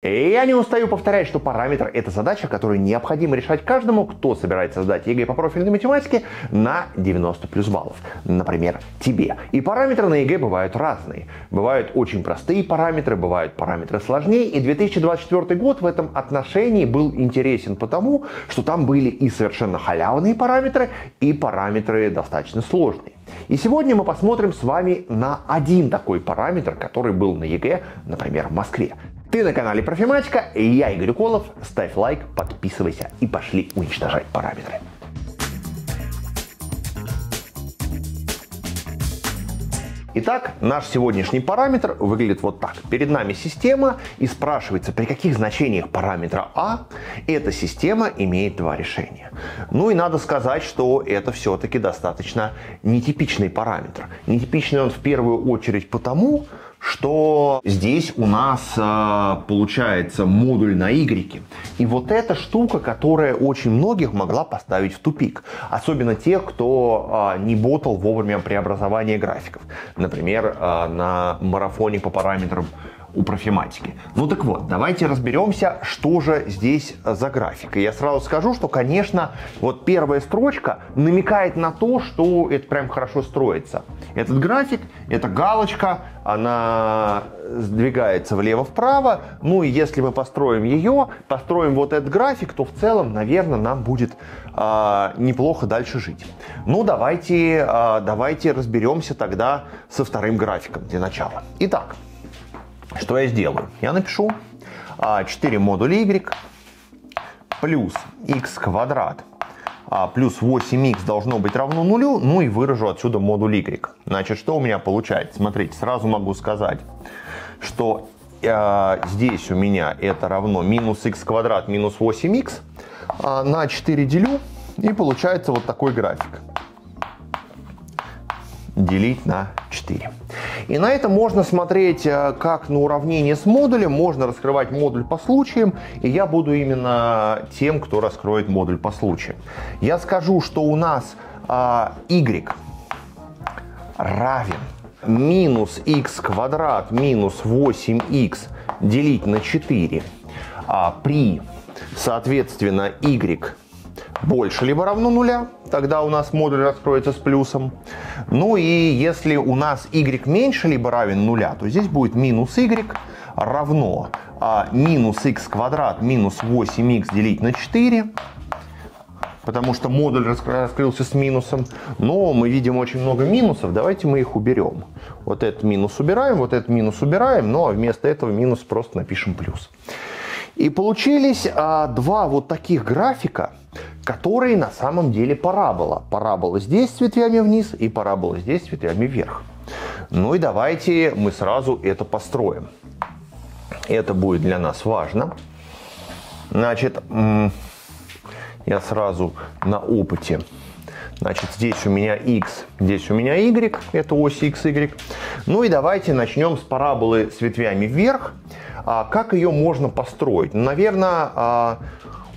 Я не устаю повторять, что параметр – это задача, которую необходимо решать каждому, кто собирается сдать ЕГЭ по профильной математике на 90 плюс баллов. Например, тебе. И параметры на ЕГЭ бывают разные. Бывают очень простые параметры, бывают параметры сложнее. И 2024 год в этом отношении был интересен потому, что там были и совершенно халявные параметры, и параметры достаточно сложные. И сегодня мы посмотрим с вами на один такой параметр, который был на ЕГЭ, например, в Москве. Ты на канале Профиматика, я Игорь Уколов. Ставь лайк, подписывайся и пошли уничтожать параметры. Итак, наш сегодняшний параметр выглядит вот так. Перед нами система и спрашивается, при каких значениях параметра А эта система имеет два решения. Ну и надо сказать, что это все-таки достаточно нетипичный параметр. Нетипичный он в первую очередь потому, что здесь у нас э, получается модуль на Y. И вот эта штука, которая очень многих могла поставить в тупик. Особенно тех, кто э, не ботал вовремя преобразования графиков. Например, э, на марафоне по параметрам у профиматики. Ну так вот, давайте разберемся, что же здесь за графика. Я сразу скажу, что, конечно, вот первая строчка намекает на то, что это прям хорошо строится. Этот график, эта галочка, она сдвигается влево-вправо. Ну и если мы построим ее, построим вот этот график, то в целом, наверное, нам будет э, неплохо дальше жить. Ну давайте, э, давайте разберемся тогда со вторым графиком для начала. Итак, что я сделаю? Я напишу 4 а, модуля y плюс x квадрат а, плюс 8x должно быть равно нулю, ну и выражу отсюда модуль y. Значит, что у меня получается? Смотрите, сразу могу сказать, что э, здесь у меня это равно минус x квадрат минус 8x э, на 4 делю, и получается вот такой график делить на 4. И на это можно смотреть э, как на уравнение с модулем, можно раскрывать модуль по случаям, и я буду именно тем, кто раскроет модуль по случаям. Я скажу, что у нас а, y равен минус x квадрат минус 8x делить на 4 а, при, соответственно, y больше либо равно нуля, тогда у нас модуль раскроется с плюсом. Ну и если у нас y меньше либо равен нуля, то здесь будет минус y равно а, минус x квадрат минус 8x делить на 4 потому что модуль раскрылся с минусом. Но мы видим очень много минусов, давайте мы их уберем. Вот этот минус убираем, вот этот минус убираем, но вместо этого минус просто напишем плюс. И получились а, два вот таких графика, которые на самом деле парабола. Парабола здесь с ветвями вниз и парабола здесь с ветвями вверх. Ну и давайте мы сразу это построим. Это будет для нас важно. Значит, я сразу на опыте. Значит, здесь у меня x, здесь у меня y, это ось x, y. Ну и давайте начнем с параболы с ветвями вверх. А как ее можно построить? Ну, наверное, а,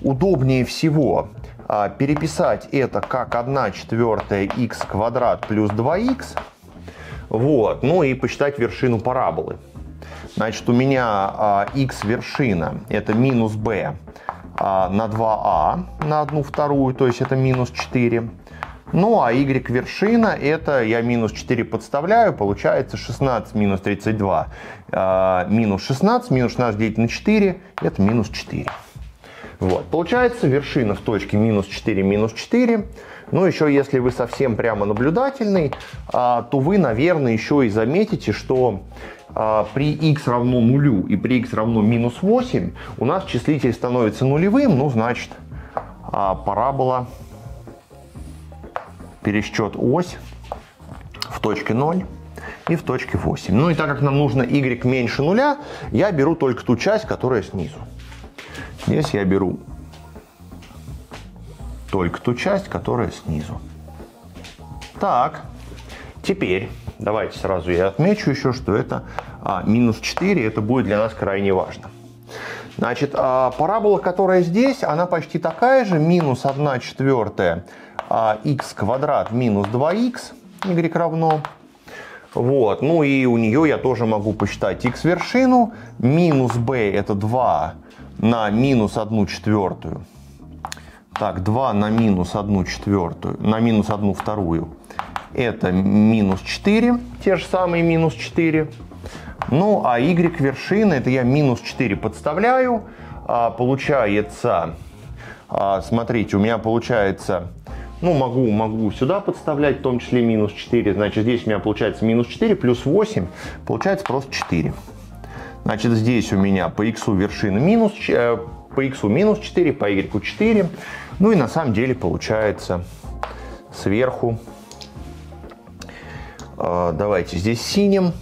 удобнее всего а, переписать это как 1 четвертая x квадрат плюс 2x. Вот. Ну и посчитать вершину параболы. Значит, у меня а, x вершина это минус b а, на 2а на 1 вторую, то есть это минус 4. Ну а y вершина это я минус 4 подставляю, получается 16 минус 32 э, минус 16, минус 16 делить на 4, это минус 4. Вот. Получается вершина в точке минус 4, минус 4. Ну, еще если вы совсем прямо наблюдательный, а, то вы, наверное, еще и заметите, что а, при x равно нулю и при x равно минус 8 у нас числитель становится нулевым, ну, значит, а, парабола пересчет ось в точке 0 и в точке 8. Ну и так как нам нужно y меньше нуля, я беру только ту часть, которая снизу. Здесь я беру только ту часть, которая снизу. Так, теперь давайте сразу я отмечу еще, что это а, минус 4, это будет для нас крайне важно. Значит, а, парабола, которая здесь, она почти такая же, минус 1 четвертая x квадрат минус 2x, y равно. Вот, ну и у нее я тоже могу посчитать x вершину. Минус b это 2 на минус 1 четвертую. Так, 2 на минус 1 четвертую, на минус 1 вторую. Это минус 4, те же самые минус 4. Ну, а y вершина, это я минус 4 подставляю. А, получается, а, смотрите, у меня получается, ну, могу, могу сюда подставлять, в том числе минус 4. Значит, здесь у меня получается минус 4 плюс 8, получается просто 4. Значит, здесь у меня по x вершина минус, э, по x минус 4, по y 4. Ну и на самом деле получается сверху, э, давайте здесь синим,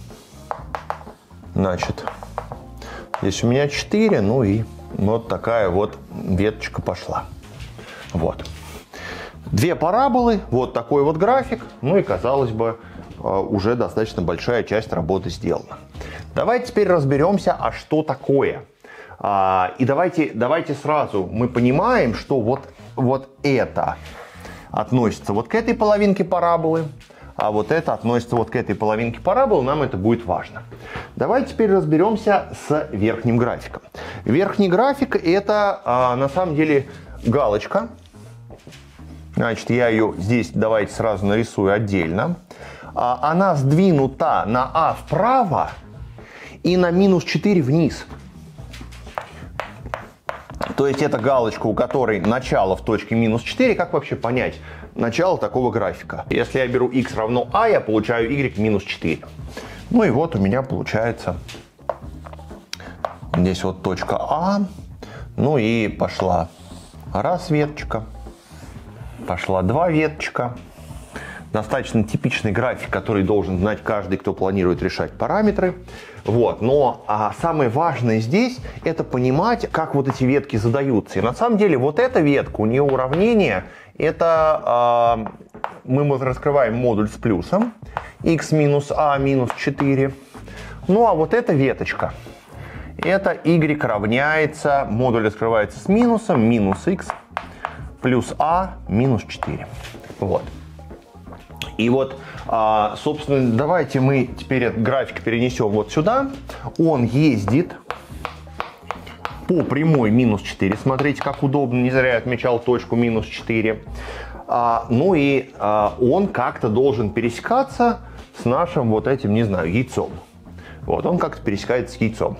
значит, здесь у меня 4, ну и вот такая вот веточка пошла. Вот. Две параболы, вот такой вот график, ну и казалось бы, э, уже достаточно большая часть работы сделана. Давайте теперь разберемся, а что такое. А, и давайте, давайте сразу мы понимаем, что вот, вот это относится вот к этой половинке параболы, а вот это относится вот к этой половинке параболы, нам это будет важно. Давайте теперь разберемся с верхним графиком. Верхний график это а, на самом деле галочка. Значит, я ее здесь давайте сразу нарисую отдельно. А, она сдвинута на А вправо, и на минус 4 вниз. То есть это галочка, у которой начало в точке минус 4. Как вообще понять начало такого графика? Если я беру x равно а, я получаю y минус 4. Ну и вот у меня получается здесь вот точка А. Ну и пошла раз веточка, пошла два веточка, достаточно типичный график, который должен знать каждый, кто планирует решать параметры. Вот. Но а самое важное здесь это понимать, как вот эти ветки задаются. И на самом деле вот эта ветка, у нее уравнение, это э, мы раскрываем модуль с плюсом, x минус a минус 4. Ну а вот эта веточка, это y равняется, модуль раскрывается с минусом, минус x плюс a минус 4. Вот. И вот, а, собственно, давайте мы теперь этот график перенесем вот сюда. Он ездит по прямой минус 4. Смотрите, как удобно, не зря я отмечал точку минус 4. А, ну и а, он как-то должен пересекаться с нашим вот этим, не знаю, яйцом. Вот, он как-то пересекается с яйцом.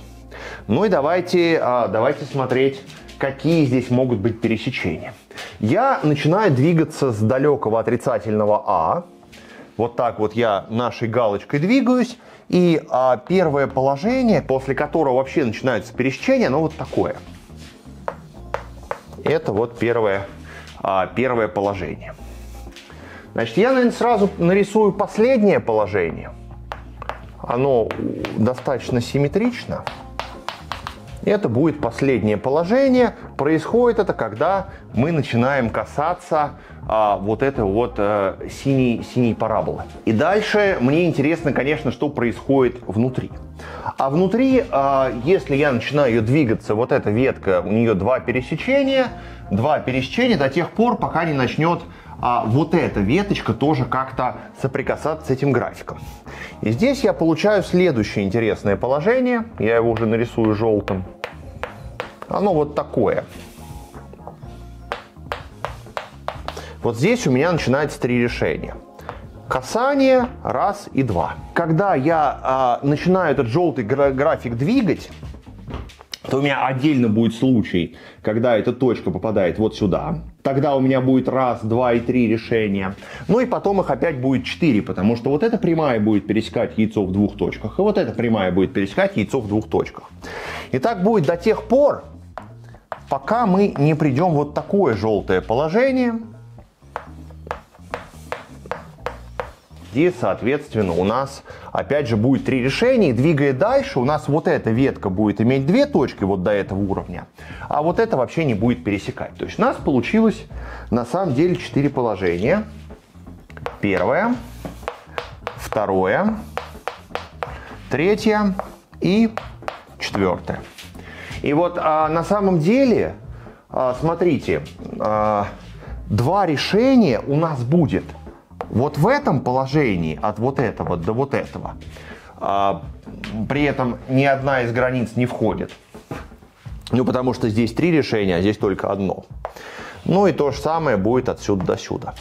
Ну и давайте, давайте смотреть, какие здесь могут быть пересечения. Я начинаю двигаться с далекого отрицательного А, вот так вот я нашей галочкой двигаюсь, и а, первое положение, после которого вообще начинается пересечение, оно вот такое. Это вот первое, а, первое положение. Значит, я, наверное, сразу нарисую последнее положение. Оно достаточно симметрично. Это будет последнее положение. Происходит это, когда мы начинаем касаться а, вот этой вот а, синей, синей параболы. И дальше мне интересно, конечно, что происходит внутри. А внутри, а, если я начинаю двигаться, вот эта ветка, у нее два пересечения, два пересечения до тех пор, пока не начнет а вот эта веточка тоже как-то соприкасаться с этим графиком. И здесь я получаю следующее интересное положение. Я его уже нарисую желтым. Оно вот такое. Вот здесь у меня начинается три решения. Касание, раз и два. Когда я э, начинаю этот желтый график двигать, то у меня отдельно будет случай, когда эта точка попадает вот сюда. Тогда у меня будет раз, два и три решения. Ну и потом их опять будет четыре, потому что вот эта прямая будет пересекать яйцо в двух точках, и вот эта прямая будет пересекать яйцо в двух точках. И так будет до тех пор, пока мы не придем вот такое желтое положение, где, соответственно, у нас опять же будет три решения. И двигая дальше, у нас вот эта ветка будет иметь две точки вот до этого уровня, а вот это вообще не будет пересекать. То есть у нас получилось на самом деле четыре положения. Первое, второе, третье и четвертое. И вот а, на самом деле, а, смотрите, а, два решения у нас будет – Вот в этом положении от вот этого до вот этого а, при этом ни одна из границ не входит. Ну, потому что здесь три решения, а здесь только одно. Ну и то же самое будет отсюда до сюда.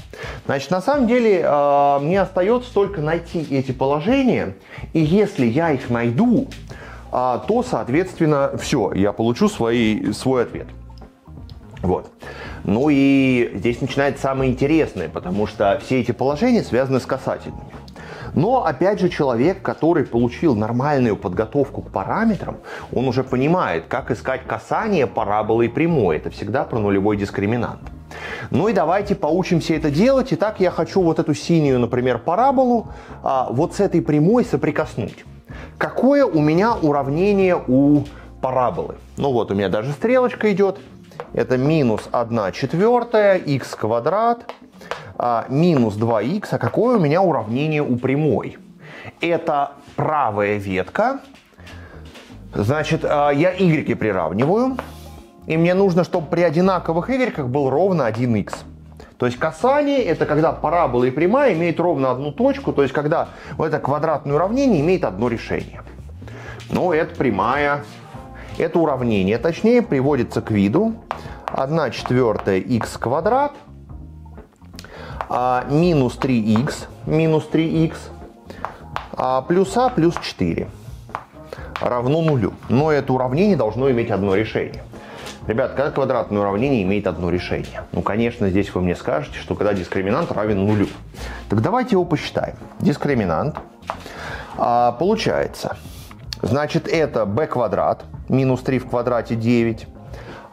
Значит, на самом деле э, мне остается только найти эти положения, и если я их найду, э, то, соответственно, все, я получу свои, свой ответ. Вот. Ну и здесь начинается самое интересное, потому что все эти положения связаны с касательными. Но, опять же, человек, который получил нормальную подготовку к параметрам, он уже понимает, как искать касание параболы и прямой. Это всегда про нулевой дискриминант. Ну и давайте поучимся это делать. Итак, я хочу вот эту синюю, например, параболу а, вот с этой прямой соприкоснуть. Какое у меня уравнение у параболы? Ну вот, у меня даже стрелочка идет. Это минус 1 четвертая, x квадрат а, минус 2х, а какое у меня уравнение у прямой? Это правая ветка, значит, а, я y приравниваю, и мне нужно, чтобы при одинаковых y был ровно 1х. То есть касание это когда парабола и прямая имеют ровно одну точку, то есть когда вот это квадратное уравнение имеет одно решение. Ну, это прямая, это уравнение, точнее, приводится к виду 1 четвертая х квадрат – а, минус 3х, минус 3х, а, плюс а плюс 4 равно нулю. Но это уравнение должно иметь одно решение. Ребят, когда квадратное уравнение имеет одно решение? Ну, конечно, здесь вы мне скажете, что когда дискриминант равен нулю. Так давайте его посчитаем. Дискриминант а, получается, значит, это b квадрат, минус 3 в квадрате 9,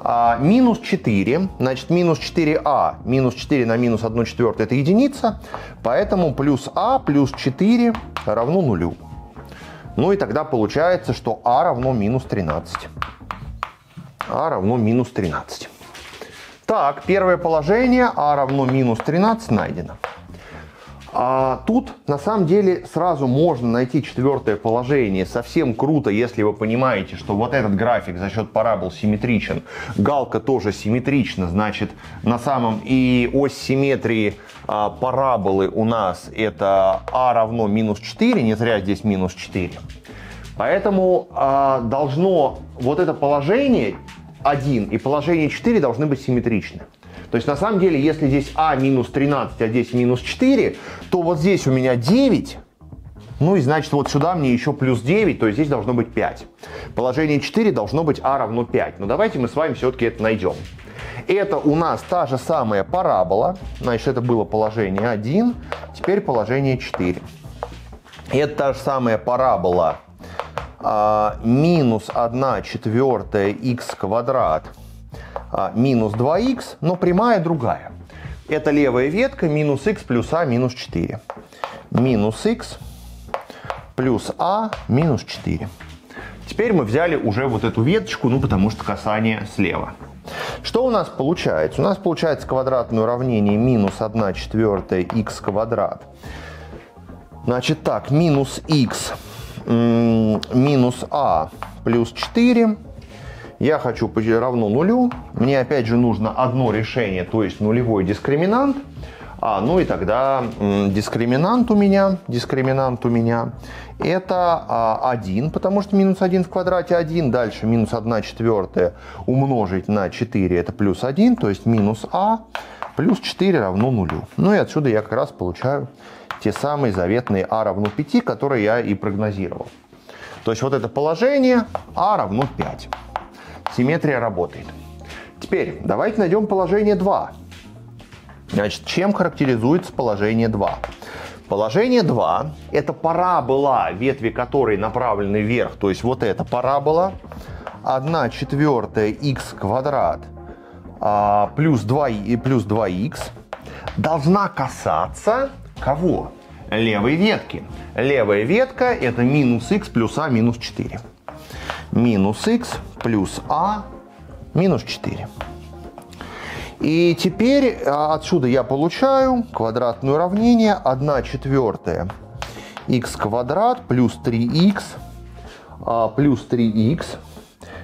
а, минус 4, значит, минус 4а, минус 4 на минус 1 четвертая это единица, поэтому плюс а плюс 4 равно нулю. Ну и тогда получается, что а равно минус 13. а равно минус 13. Так, первое положение, а равно минус 13 найдено. А тут на самом деле сразу можно найти четвертое положение. Совсем круто, если вы понимаете, что вот этот график за счет парабол симметричен. Галка тоже симметрична, значит на самом и ось симметрии а, параболы у нас это а равно минус 4, не зря здесь минус 4. Поэтому а, должно вот это положение 1 и положение 4 должны быть симметричны. То есть на самом деле, если здесь а минус 13, а здесь минус 4, то вот здесь у меня 9, ну и значит вот сюда мне еще плюс 9, то есть здесь должно быть 5. Положение 4 должно быть а равно 5. Но давайте мы с вами все-таки это найдем. Это у нас та же самая парабола. Значит, это было положение 1, теперь положение 4. Это та же самая парабола а, минус 1 четвертая х квадрат минус 2х, но прямая другая. Это левая ветка минус х плюс а минус 4. Минус х плюс а минус 4. Теперь мы взяли уже вот эту веточку, ну потому что касание слева. Что у нас получается? У нас получается квадратное уравнение минус 1 четвертая х квадрат. Значит так, минус х минус а плюс 4 я хочу равно нулю. Мне опять же нужно одно решение, то есть нулевой дискриминант. А, ну и тогда дискриминант у меня, дискриминант у меня это а, 1, потому что минус 1 в квадрате 1, дальше минус 1 четвертая умножить на 4 это плюс 1, то есть минус а плюс 4 равно нулю. Ну и отсюда я как раз получаю те самые заветные а равно 5, которые я и прогнозировал. То есть вот это положение а равно 5. Симметрия работает. Теперь давайте найдем положение 2. Значит, чем характеризуется положение 2? Положение 2 – это парабола, ветви которой направлены вверх, то есть вот эта парабола, 1 четвертая х квадрат а, плюс, 2, плюс 2х должна касаться кого? Левой ветки. Левая ветка – это минус х плюс а минус 4 минус х плюс а минус 4. И теперь а, отсюда я получаю квадратное уравнение 1 четвертая х квадрат плюс 3х а, плюс 3х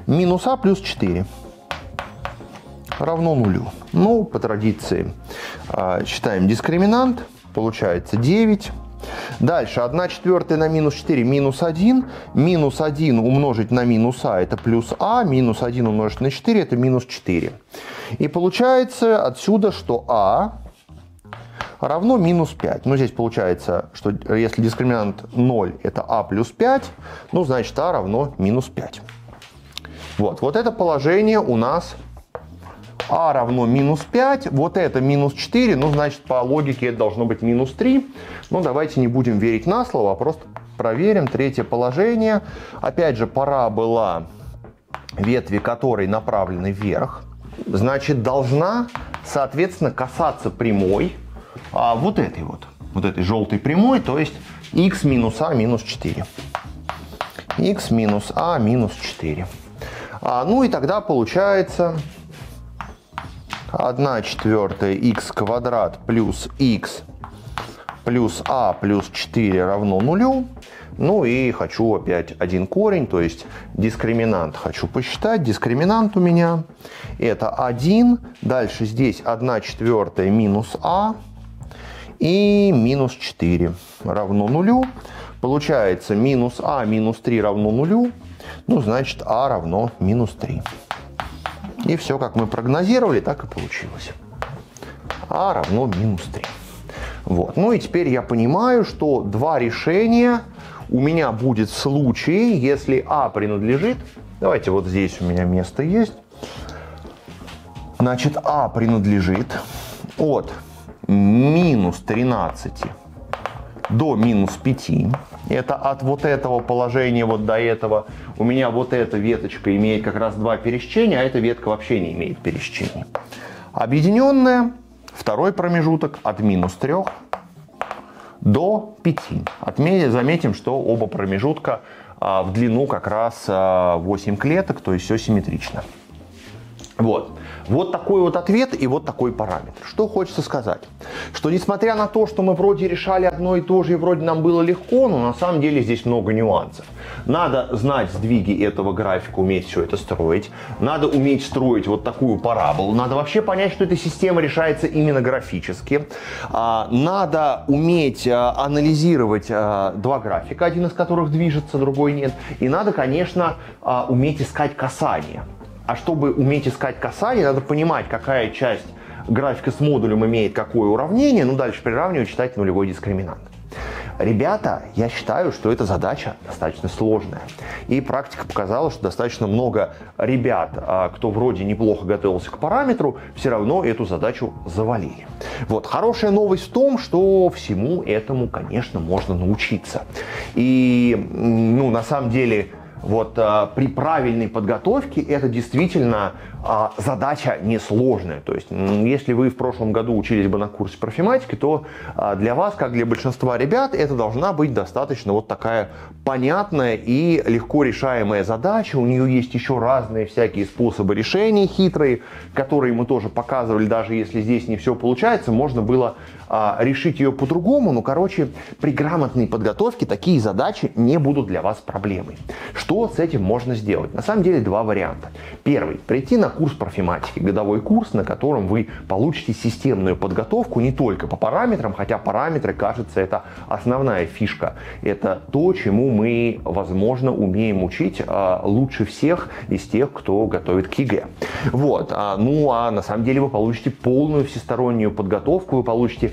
минус а плюс 4 равно нулю. Ну, по традиции а, считаем дискриминант. получается 9. Дальше 1 четвертая на минус 4 минус 1. Минус 1 умножить на минус а это плюс а. Минус 1 умножить на 4 это минус 4. И получается отсюда, что а равно минус 5. Ну, здесь получается, что если дискриминант 0 это а плюс 5, ну, значит а равно минус 5. Вот, вот это положение у нас а равно минус 5, вот это минус 4, ну, значит, по логике это должно быть минус 3. Ну, давайте не будем верить на слово, а просто проверим. Третье положение. Опять же, пора была ветви которой направлены вверх, значит, должна, соответственно, касаться прямой а, вот этой вот, вот этой желтой прямой, то есть x минус а минус 4. x минус а минус 4. А, ну и тогда получается 1 четвертая x квадрат плюс x плюс а плюс 4 равно нулю. Ну и хочу опять один корень, то есть дискриминант хочу посчитать. Дискриминант у меня это 1. Дальше здесь 1 четвертая минус а и минус 4 равно нулю. Получается минус а минус 3 равно нулю. Ну, значит, а равно минус 3. И все, как мы прогнозировали, так и получилось. А равно минус 3. Вот. Ну и теперь я понимаю, что два решения у меня будет в случае, если А принадлежит, давайте вот здесь у меня место есть, значит А принадлежит от минус 13 до минус 5. Это от вот этого положения вот до этого. У меня вот эта веточка имеет как раз два пересечения, а эта ветка вообще не имеет пересечений. Объединенная, второй промежуток от минус 3 до 5. Отметим, заметим, что оба промежутка а, в длину как раз а, 8 клеток, то есть все симметрично. Вот. Вот такой вот ответ и вот такой параметр. Что хочется сказать? Что несмотря на то, что мы вроде решали одно и то же и вроде нам было легко, но на самом деле здесь много нюансов. Надо знать сдвиги этого графика, уметь все это строить. Надо уметь строить вот такую параболу. Надо вообще понять, что эта система решается именно графически. А, надо уметь а, анализировать а, два графика, один из которых движется, другой нет. И надо, конечно, уметь искать касание. А чтобы уметь искать касание, надо понимать, какая часть графика с модулем имеет какое уравнение, ну дальше приравнивать, считать нулевой дискриминант. Ребята, я считаю, что эта задача достаточно сложная. И практика показала, что достаточно много ребят, а, кто вроде неплохо готовился к параметру, все равно эту задачу завалили. Вот. Хорошая новость в том, что всему этому, конечно, можно научиться. И, ну, на самом деле, вот а, при правильной подготовке это действительно а, задача несложная. То есть, если вы в прошлом году учились бы на курсе профиматики, то а, для вас, как для большинства ребят, это должна быть достаточно вот такая понятная и легко решаемая задача. У нее есть еще разные всякие способы решения хитрые, которые мы тоже показывали, даже если здесь не все получается, можно было а, решить ее по-другому. Ну, короче, при грамотной подготовке такие задачи не будут для вас проблемой. Что с этим можно сделать? На самом деле два варианта. Первый. Прийти на курс профиматики, годовой курс, на котором вы получите системную подготовку не только по параметрам, хотя параметры, кажется, это основная фишка. Это то, чему мы, возможно, умеем учить а, лучше всех из тех, кто готовит к ЕГЭ. Вот. А, ну, а на самом деле вы получите полную всестороннюю подготовку, вы получите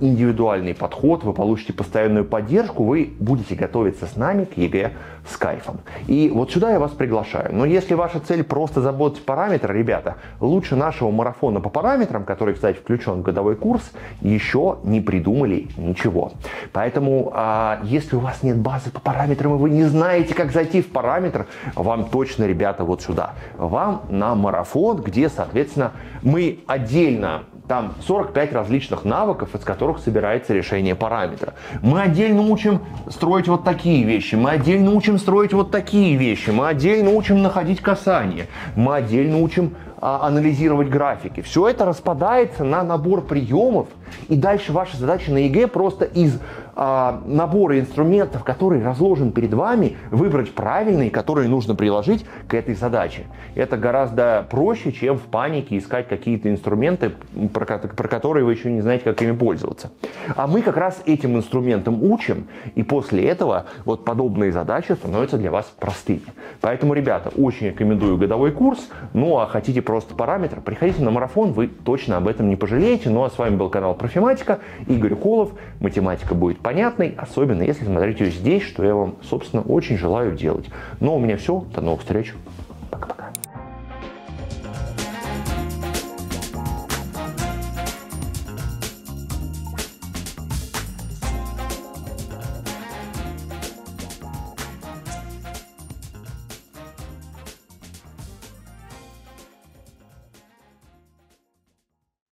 индивидуальный подход, вы получите постоянную поддержку, вы будете готовиться с нами к ЕГЭ с кайфом. И вот сюда я вас приглашаю. Но если ваша цель просто заботать параметры, ребята, лучше нашего марафона по параметрам, который, кстати, включен в годовой курс, еще не придумали ничего. Поэтому, а, если у вас нет базы по параметрам, и вы не знаете, как зайти в параметр, вам точно, ребята, вот сюда. Вам на марафон, где, соответственно, мы отдельно там 45 различных навыков, из которых собирается решение параметра. Мы отдельно учим строить вот такие вещи, мы отдельно учим строить вот такие вещи, мы отдельно учим находить касание, мы отдельно учим анализировать графики. Все это распадается на набор приемов, и дальше ваша задача на ЕГЭ просто из а, набора инструментов, который разложен перед вами, выбрать правильные, которые нужно приложить к этой задаче. Это гораздо проще, чем в панике искать какие-то инструменты, про, про которые вы еще не знаете, как ими пользоваться. А мы как раз этим инструментом учим, и после этого вот подобные задачи становятся для вас простыми. Поэтому, ребята, очень рекомендую годовой курс. Ну а хотите просто параметр, приходите на марафон, вы точно об этом не пожалеете. Ну а с вами был канал Профиматика, Игорь Колов. Математика будет понятной, особенно если смотреть ее здесь, что я вам, собственно, очень желаю делать. Но у меня все. До новых встреч.